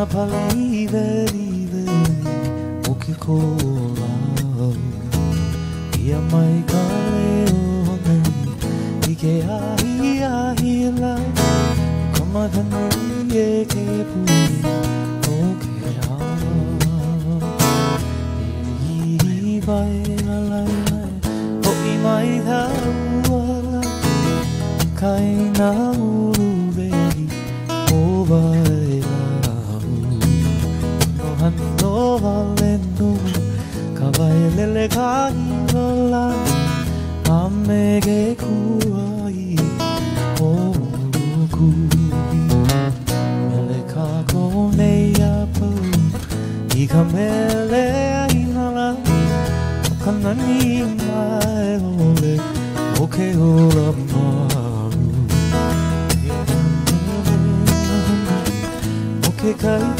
I believe that even 오케 콜라 이야 마이 가레오네 이게 아이 아이라 가마다는 얘게 부이 오케 아 이바이 라라이 오이 마이 다우아라 카이 나우루 lele ka i wala A me ge kua i o luku Mele ka ko nei a pau I ka mele a i O ka nani mai o le o ke ora maru O ke kai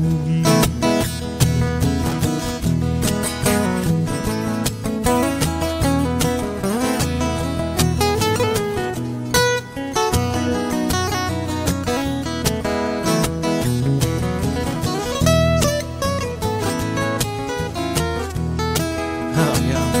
Oh, yeah.